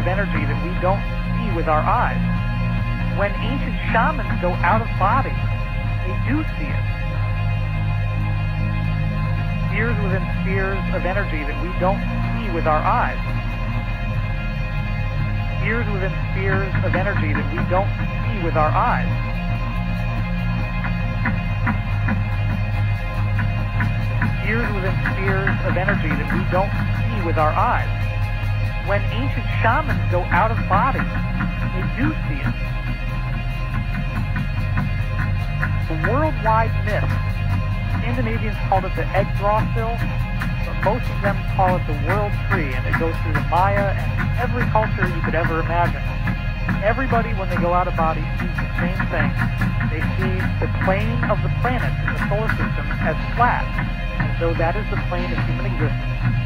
of energy that we don't see with our eyes. When ancient shamans go out of body, they do see it. Spheres within spheres of energy that we don't see with our eyes. Spheres within spheres of energy that we don't see with our eyes. Spheres within spheres of energy that we don't see with our eyes. When ancient shamans go out of body, they do see it. The worldwide myth. Scandinavians called it the Yggdrasil, but most of them call it the world tree, and it goes through the Maya and every culture you could ever imagine. Everybody, when they go out of body, sees the same thing. They see the plane of the planets in the solar system as flat, as though that is the plane of human existence.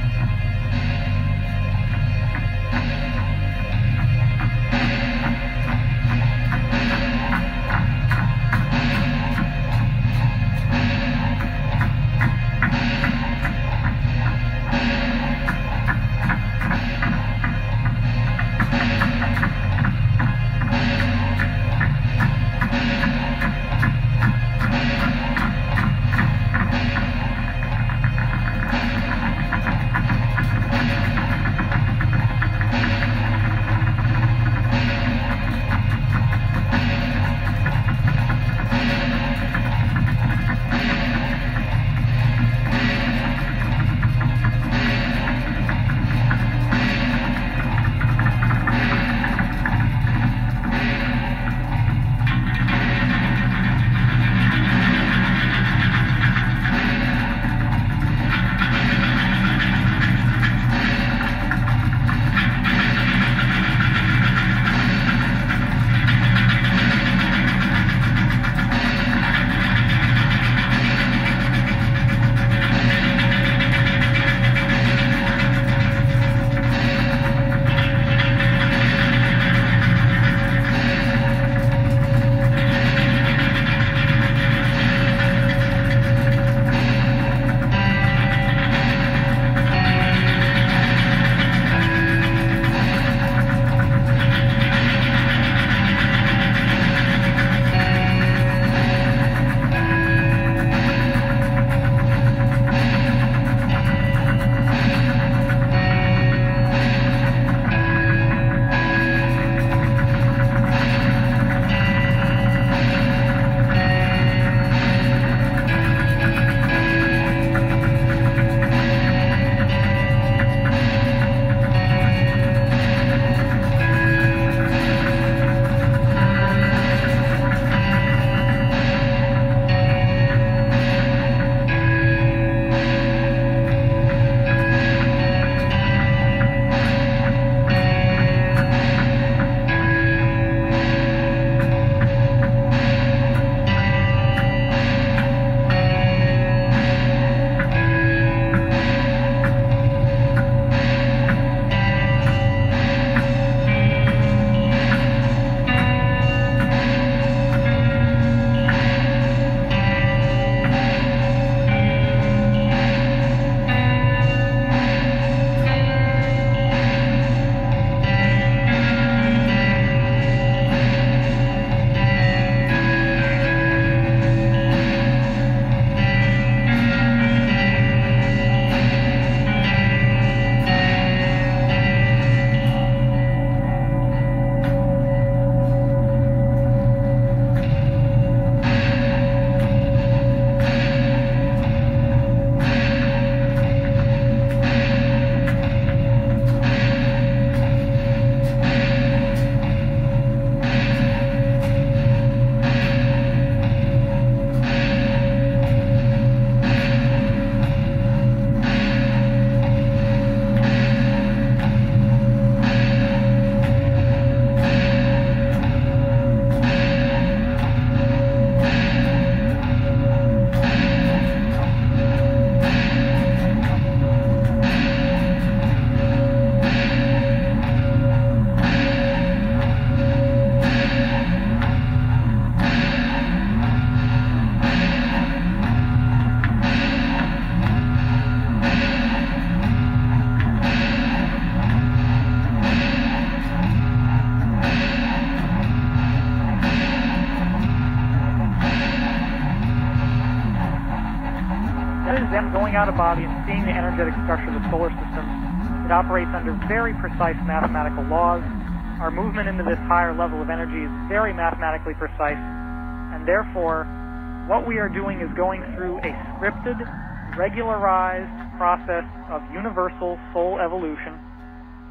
Out of body and seeing the energetic structure of the solar system. It operates under very precise mathematical laws. Our movement into this higher level of energy is very mathematically precise, and therefore, what we are doing is going through a scripted, regularized process of universal soul evolution.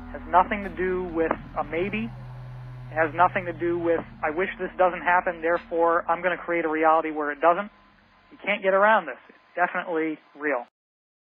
It has nothing to do with a maybe. It has nothing to do with, I wish this doesn't happen, therefore I'm going to create a reality where it doesn't. You can't get around this. It's definitely real.